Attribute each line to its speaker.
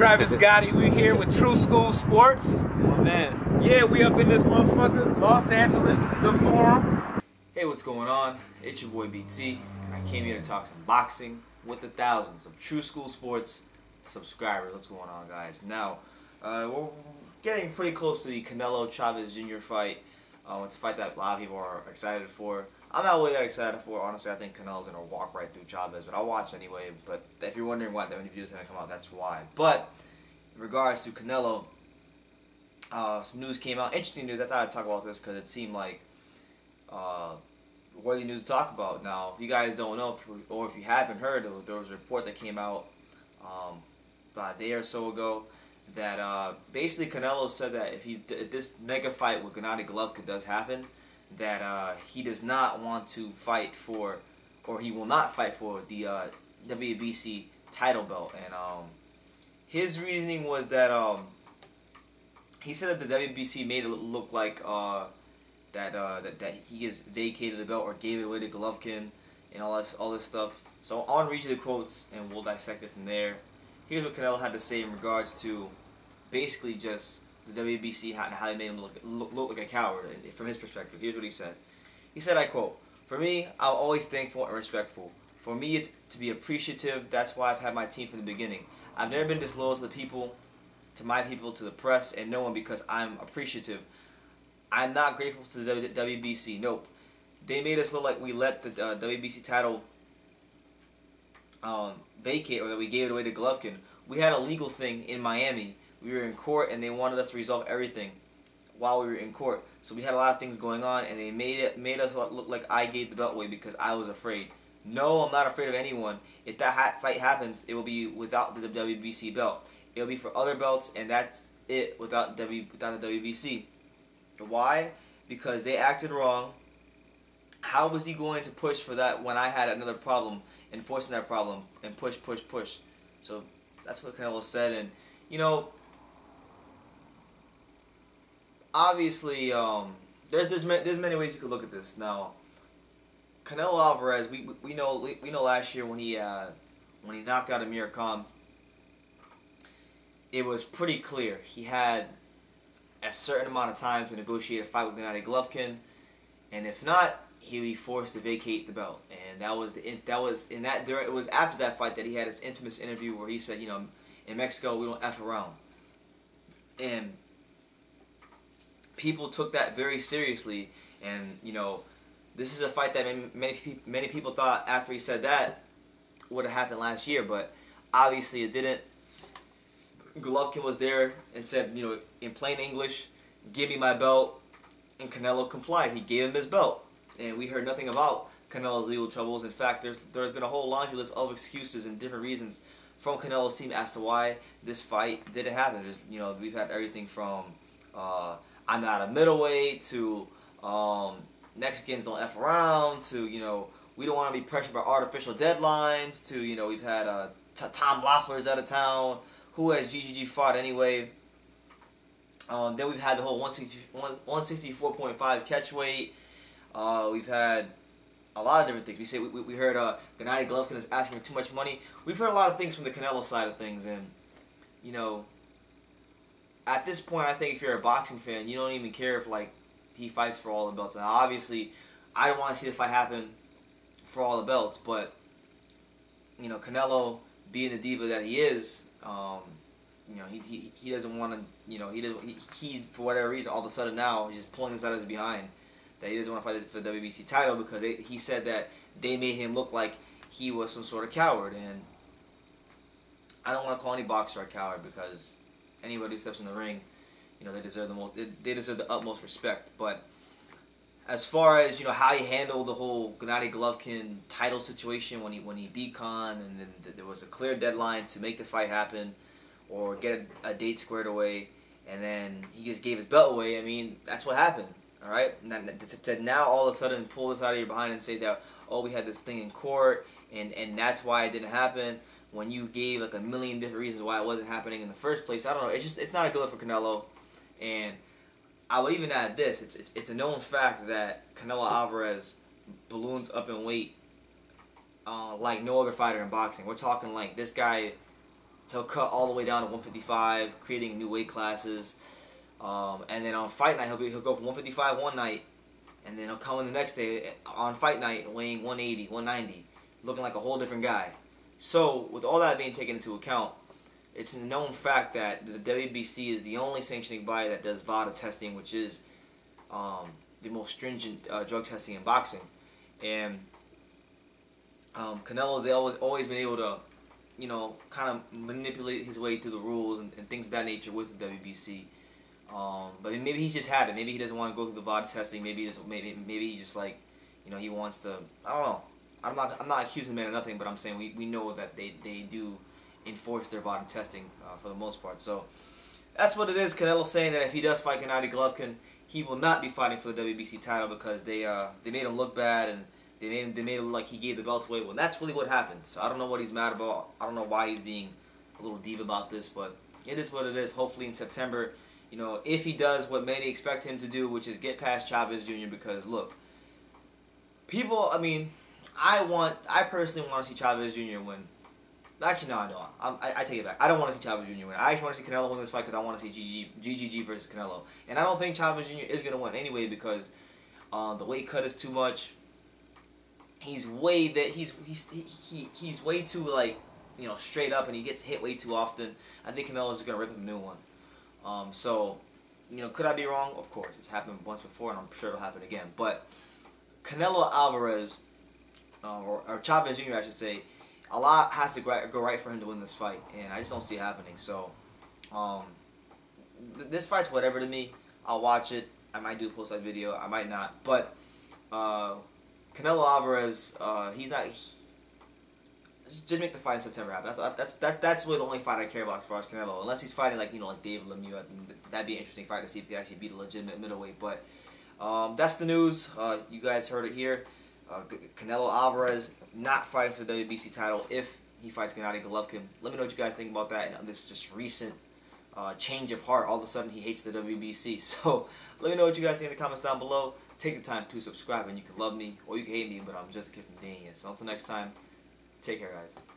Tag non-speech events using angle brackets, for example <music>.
Speaker 1: Travis Gotti. We're here with Tru School Sports.
Speaker 2: Oh, man.
Speaker 1: Yeah, we up in this motherfucker, Los Angeles, the forum.
Speaker 2: Hey, what's going on? It's your boy BT, and I came here to talk some boxing with the thousands of Tru School Sports subscribers. What's going on, guys? Now, uh, we're getting pretty close to the Canelo Chavez Jr. fight. Um, it's a fight that a lot of people are excited for. I'm not really that excited for. Honestly, I think Canelo's gonna walk right through Chavez, but I'll watch anyway. But if you're wondering why that many videos haven't come out, that's why. But in regards to Canelo, uh, some news came out. Interesting news. I thought I'd talk about this because it seemed like uh, worthy news to talk about. Now, if you guys don't know, or if you haven't heard, there was a report that came out um, about a day or so ago that uh, basically Canelo said that if, he, if this mega fight with Gennady Golovkin does happen, that uh, he does not want to fight for, or he will not fight for the uh, WBC title belt. And um, his reasoning was that um, he said that the WBC made it look like uh, that, uh, that that he has vacated the belt or gave it away to Golovkin and all this all this stuff. So I'll read you the quotes and we'll dissect it from there. Here's what Canelo had to say in regards to basically just the WBC and how they made him look, look, look like a coward from his perspective. Here's what he said. He said, I quote, For me, I'm always thankful and respectful. For me, it's to be appreciative. That's why I've had my team from the beginning. I've never been disloyal to the people, to my people, to the press, and no one because I'm appreciative. I'm not grateful to the WBC. Nope. They made us look like we let the uh, WBC title um, vacate or that we gave it away to Golovkin. We had a legal thing in Miami we were in court and they wanted us to resolve everything while we were in court. So we had a lot of things going on and they made it made us look like I gave the belt away because I was afraid. No, I'm not afraid of anyone. If that ha fight happens, it will be without the WBC belt. It'll be for other belts and that's it without W without the WBC. Why? Because they acted wrong. How was he going to push for that when I had another problem, enforcing that problem, and push, push, push? So that's what Canelo said, and you know, obviously, um, there's there's there's many ways you could look at this. Now, Canelo Alvarez, we we know we know last year when he uh, when he knocked out Amir Khan, it was pretty clear he had a certain amount of time to negotiate a fight with Gennady Golovkin, and if not, he would be forced to vacate the belt. And that was the that was in that there it was after that fight that he had his infamous interview where he said, you know, in Mexico we don't f around, and people took that very seriously, and you know, this is a fight that many many people thought after he said that would have happened last year, but obviously it didn't. Golovkin was there and said, you know, in plain English, "Give me my belt," and Canelo complied. He gave him his belt, and we heard nothing about Canelo's legal troubles. In fact, there's there's been a whole laundry list of excuses and different reasons from Canelo's team as to why this fight didn't happen. There's, you know, we've had everything from uh, I'm not a middleweight to um, Mexicans don't f around to you know we don't want to be pressured by artificial deadlines to you know we've had uh, Tom Loeffler's out of town who has GGG fought anyway. Um, then we've had the whole 160, 164.5 catch weight. Uh, we've had a lot of different things. We say we, we heard uh, Gennady Golovkin is asking for too much money. We've heard a lot of things from the Canelo side of things, and you know at this point, I think if you're a boxing fan, you don't even care if like he fights for all the belts. Now, obviously, I don't want to see the fight happen for all the belts, but you know, Canelo being the diva that he is, um, you know, he, he, he doesn't want to, you know, he doesn't, he, he's, for whatever reason, all of a sudden now, he's just pulling this out of his behind, that he doesn't want to fight for the WBC title because they, he said that they made him look like he was some sort of coward, and I don't want to call any boxer a coward because anybody who steps in the ring, you know, they deserve the most, they deserve the utmost respect. But as far as you know, how he handled the whole Gennady Golovkin title situation when he when he beat Khan, and then there was a clear deadline to make the fight happen or get a, a date squared away, and then he just gave his belt away. I mean, that's what happened. All right, to, to now all of a sudden pull this out of your behind and say that oh we had this thing in court and and that's why it didn't happen when you gave like a million different reasons why it wasn't happening in the first place. I don't know. It's just it's not a good look for Canelo, and I would even add this: it's it's, it's a known fact that Canelo Alvarez balloons up in weight uh, like no other fighter in boxing. We're talking like this guy he'll cut all the way down to 155, creating new weight classes. Um, and then on fight night, he'll, be, he'll go from 155 one night, and then he'll come in the next day on fight night weighing 180, 190, looking like a whole different guy. So, with all that being taken into account, it's a known fact that the WBC is the only sanctioning body that does VADA testing, which is um, the most stringent uh, drug testing in boxing. And um, Canelo's always always been able to, you know, kind of manipulate his way through the rules and, and things of that nature with the WBC. Um, but maybe he just had it. Maybe he doesn't want to go through the VADA testing. Maybe he maybe maybe he just like, you know, he wants to. I don't know. I'm not I'm not accusing the man of nothing, but I'm saying we, we know that they, they do enforce their VADA testing uh, for the most part. So that's what it is. Canelo saying that if he does fight Gennady Golovkin, he will not be fighting for the WBC title because they uh, they made him look bad and they made him, they made him like he gave the belt away. Well, that's really what happened. So I don't know what he's mad about. I don't know why he's being a little diva about this, but it is what it is. Hopefully in September, you know, if he does what many expect him to do, which is get past Chavez Jr. Because look, people. I mean, I want. I personally want to see Chavez Jr. win. Actually, no, I don't. I, I, take it back. I don't want to see Chavez Jr. win. I actually want to see Canelo win this fight because I want to see GG, GGG versus Canelo. And I don't think Chavez Jr. is going to win anyway because uh, the weight cut is too much. He's way that he's he's he, he's way too like you know straight up and he gets hit way too often. I think Canelo is going to rip him a new one. Um, so you know, could I be wrong? Of course, it's happened once before, and I'm sure it'll happen again. But Canelo Alvarez, uh, or, or Chavez Jr. I should say a lot has to go right for him to win this fight, and I just don't see it happening. So, um, th this fight's whatever to me. I'll watch it. I might do a post fight video. I might not. But uh, Canelo Alvarez, uh, he's not. He, just make the fight in September happen. That's that's that, that's really the only fight I care about as far as Canelo. Unless he's fighting like you know like Dave Lemieux, that'd be an interesting fight to see if he actually beat a legitimate middleweight. But um, that's the news. Uh, you guys heard it here. Uh, Canelo Alvarez not fighting for the WBC title if he fights Gennady Golovkin. Let me know what you guys think about that and this just recent uh, change of heart. All of a sudden, he hates the WBC. <laughs> So let me know what you guys think in the comments down below. Take the time to subscribe, and you can love me or you can hate me, but I'm just a kid from Dania. So until next time, take care, guys.